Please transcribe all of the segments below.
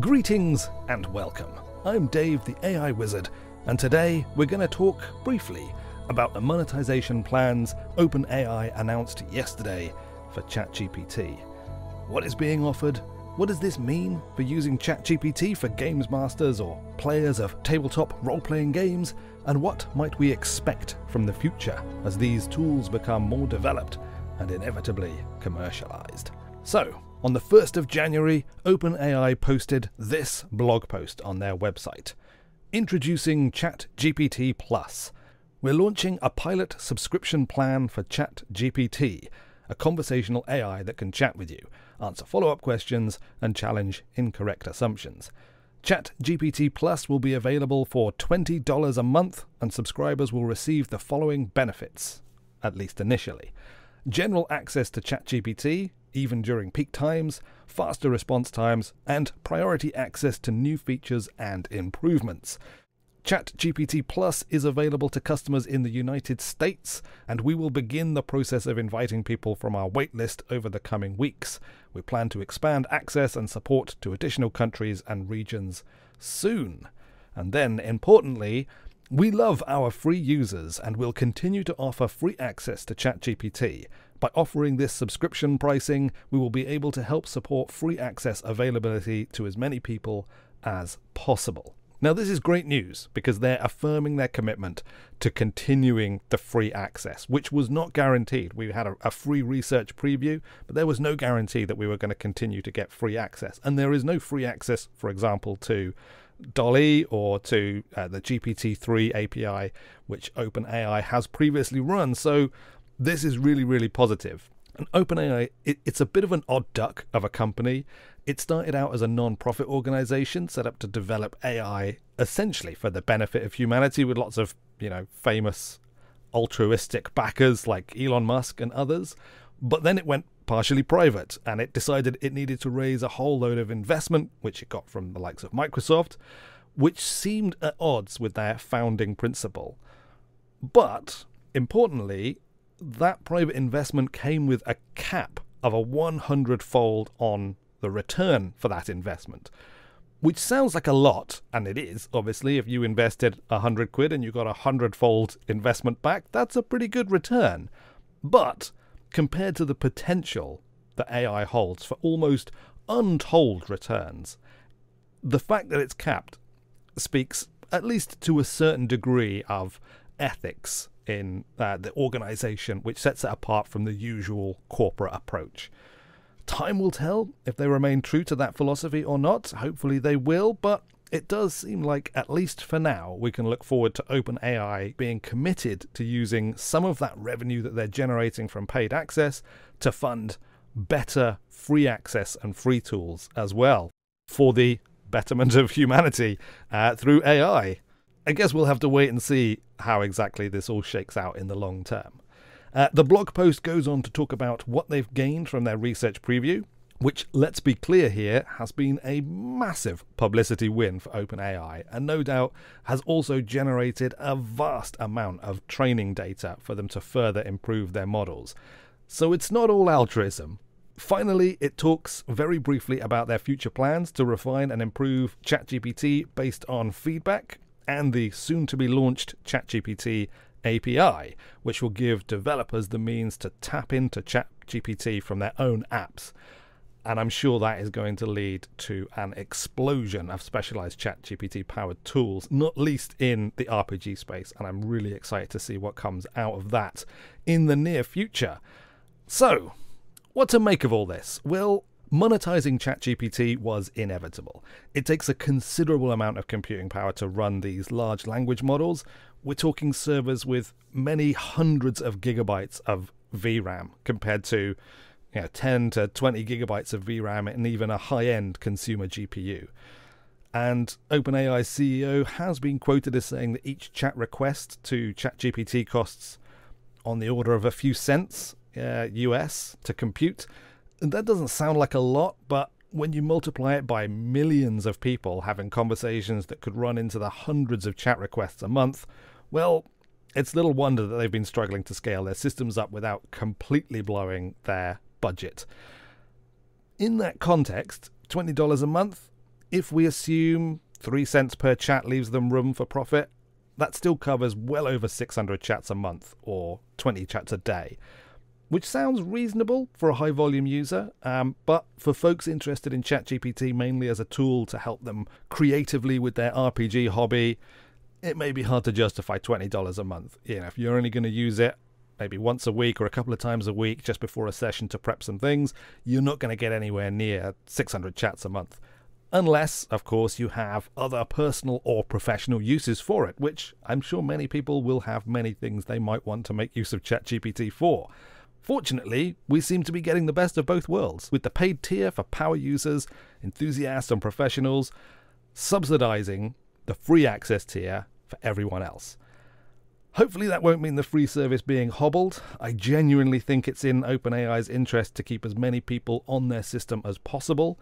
Greetings and welcome. I'm Dave, the AI Wizard, and today we're going to talk briefly about the monetization plans OpenAI announced yesterday for ChatGPT. What is being offered? What does this mean for using ChatGPT for games masters or players of tabletop role playing games? And what might we expect from the future as these tools become more developed and inevitably commercialized? So, on the 1st of January, OpenAI posted this blog post on their website Introducing ChatGPT Plus. We're launching a pilot subscription plan for ChatGPT, a conversational AI that can chat with you, answer follow up questions, and challenge incorrect assumptions. ChatGPT Plus will be available for $20 a month, and subscribers will receive the following benefits, at least initially general access to ChatGPT, even during peak times, faster response times, and priority access to new features and improvements. ChatGPT Plus is available to customers in the United States, and we will begin the process of inviting people from our waitlist over the coming weeks. We plan to expand access and support to additional countries and regions soon. And then, importantly, we love our free users and will continue to offer free access to ChatGPT. By offering this subscription pricing, we will be able to help support free access availability to as many people as possible. Now, this is great news because they're affirming their commitment to continuing the free access, which was not guaranteed. We had a, a, free research preview, but there was no guarantee that we were going to continue to get free access. And there is no free access, for example, to DALL-E or to uh, the GPT-3 API, which OpenAI has previously run. So this is really, really positive. And OpenAI, it, it's a bit of an odd duck of a company. It started out as a non profit organization set up to develop AI essentially for the benefit of humanity with lots of, you know, famous altruistic backers like Elon Musk and others. But then it went partially private and it decided it needed to raise a whole load of investment, which it got from the likes of Microsoft, which seemed at odds with their founding principle. But importantly, that private investment came with a cap of a 100 fold on the return for that investment. Which sounds like a lot, and it is, obviously. If you invested a 100 quid and you got a 100 fold investment back, that's a pretty good return. But compared to the potential that AI holds for almost untold returns, the fact that it's capped speaks at least to a certain degree of ethics in uh, the organization, which sets it apart from the usual corporate approach. Time will tell if they remain true to that philosophy or not. Hopefully they will, but it does seem like, at least for now, we can look forward to OpenAI being committed to using some of that revenue that they're generating from paid access to fund better free access and free tools as well for the betterment of humanity uh, through AI. I guess we'll have to wait and see how exactly this all shakes out in the long term. Uh, the blog post goes on to talk about what they've gained from their research preview, which, let's be clear here, has been a massive publicity win for OpenAI, and no doubt has also generated a vast amount of training data for them to further improve their models. So it's not all altruism. Finally, it talks very briefly about their future plans to refine and improve ChatGPT based on feedback and the soon to be launched ChatGPT API, which will give developers the means to tap into ChatGPT from their own apps. And I'm sure that is going to lead to an explosion of specialized ChatGPT powered tools, not least in the RPG space. And I'm really excited to see what comes out of that in the near future. So, what to make of all this? Well, monetizing ChatGPT was inevitable. It takes a considerable amount of computing power to run these large language models. We're talking servers with many hundreds of gigabytes of VRAM compared to you know, 10 to 20 gigabytes of VRAM and even a high end consumer GPU. And OpenAI CEO has been quoted as saying that each chat request to ChatGPT costs on the order of a few cents uh, US to compute that doesn't sound like a lot, but when you multiply it by millions of people having conversations that could run into the hundreds of chat requests a month, well, it's little wonder that they've been struggling to scale their systems up without completely blowing their budget. In that context, $20 a month If we assume 3 cents per chat leaves them room for profit, that still covers well over 600 chats a month or 20 chats a day, which sounds reasonable for a high volume user, um, but for folks interested in ChatGPT mainly as a tool to help them creatively with their RPG hobby, it may be hard to justify $20 a month. You know, if you're only going to use it maybe once a week or a couple of times a week just before a session to prep some things, you're not going to get anywhere near 600 chats a month. Unless, of course, you have other personal or professional uses for it, which I'm sure many people will have many things they might want to make use of ChatGPT for. Fortunately, we seem to be getting the best of both worlds, with the paid tier for power users, enthusiasts, and professionals subsidizing the free access tier for everyone else. Hopefully, that won't mean the free service being hobbled. I genuinely think it's in OpenAI's interest to keep as many people on their system as possible.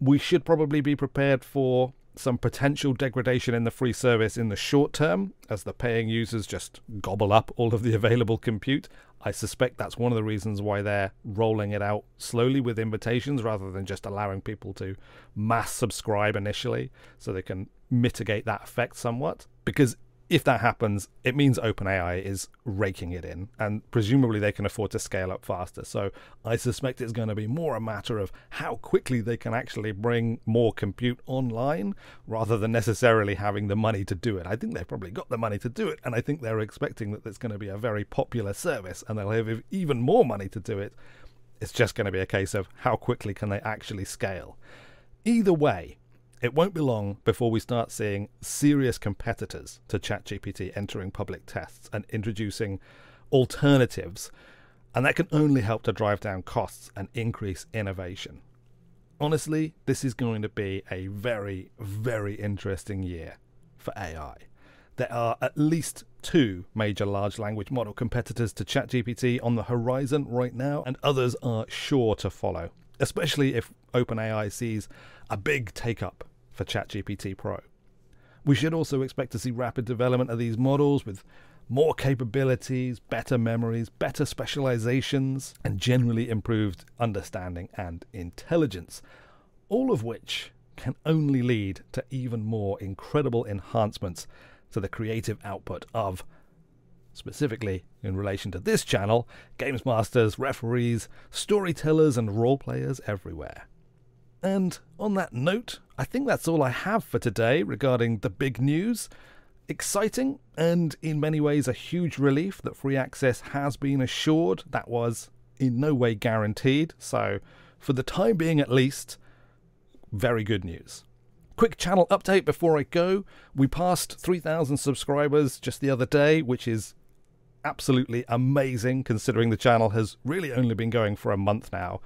We should probably be prepared for some potential degradation in the free service in the short term as the paying users just gobble up all of the available compute. I suspect that's one of the reasons why they're rolling it out slowly with invitations rather than just allowing people to mass subscribe initially so they can mitigate that effect somewhat. Because if that happens, it means OpenAI is raking it in, and presumably they can afford to scale up faster. So I suspect it's going to be more a matter of how quickly they can actually bring more compute online rather than necessarily having the money to do it. I think they've probably got the money to do it, and I think they're expecting that it's going to be a very popular service and they'll have even more money to do it. It's just going to be a case of how quickly can they actually scale. Either way, it won't be long before we start seeing serious competitors to ChatGPT entering public tests and introducing alternatives, and that can only help to drive down costs and increase innovation. Honestly, this is going to be a very, very interesting year for AI. There are at least two major large language model competitors to ChatGPT on the horizon right now, and others are sure to follow, especially if OpenAI sees a big take up for ChatGPT Pro. We should also expect to see rapid development of these models with more capabilities, better memories, better specializations, and generally improved understanding and intelligence, all of which can only lead to even more incredible enhancements to the creative output of, specifically in relation to this channel, games masters, referees, storytellers, and role players everywhere. And on that note, I think that's all I have for today regarding the big news. Exciting and in many ways a huge relief that free access has been assured. That was in no way guaranteed. So, for the time being at least, very good news. Quick channel update before I go. We passed 3,000 subscribers just the other day, which is absolutely amazing considering the channel has really only been going for a month now.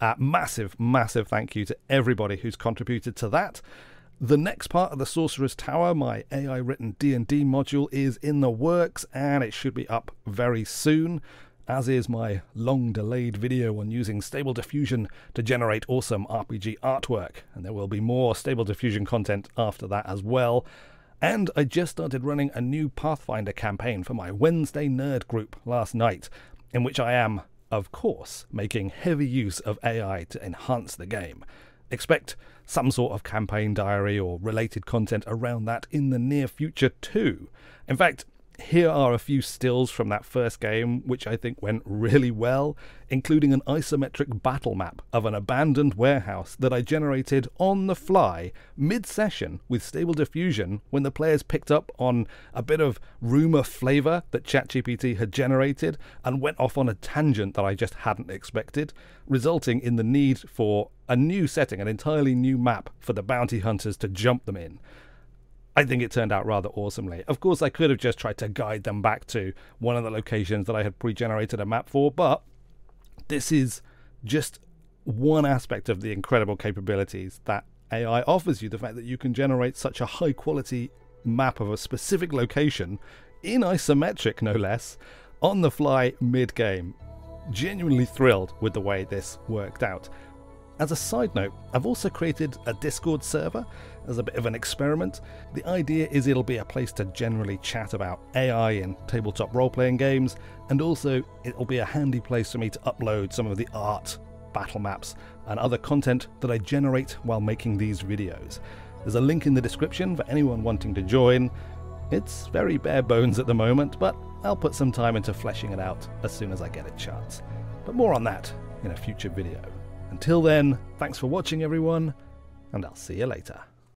Uh, massive, massive thank you to everybody who's contributed to that. The next part of the Sorcerer's Tower, my AI written D&D module is in the works and it should be up very soon, as is my long delayed video on using Stable Diffusion to generate awesome RPG artwork. And there will be more Stable Diffusion content after that as well. And I just started running a new Pathfinder campaign for my Wednesday Nerd group last night, in which I am of course, making heavy use of AI to enhance the game. Expect some sort of campaign diary or related content around that in the near future too. In fact, here are a few stills from that first game, which I think went really well, including an isometric battle map of an abandoned warehouse that I generated on the fly, mid session, with Stable Diffusion when the players picked up on a bit of rumour flavour that ChatGPT had generated and went off on a tangent that I just hadn't expected, resulting in the need for a new setting, an entirely new map for the bounty hunters to jump them in. I think it turned out rather awesomely. Of course, I could have just tried to guide them back to one of the locations that I had pre generated a map for, but this is just one aspect of the incredible capabilities that AI offers you. The fact that you can generate such a high quality map of a specific location in isometric, no less, on the fly mid game. Genuinely thrilled with the way this worked out. As a side note, I've also created a Discord server as a bit of an experiment. The idea is it'll be a place to generally chat about AI in tabletop role playing games, and also it'll be a handy place for me to upload some of the art battle maps, and other content that I generate while making these videos. There's a link in the description for anyone wanting to join. It's very bare bones at the moment, but I'll put some time into fleshing it out as soon as I get a chance. But more on that in a future video. Until then, thanks for watching everyone, and I'll see you later.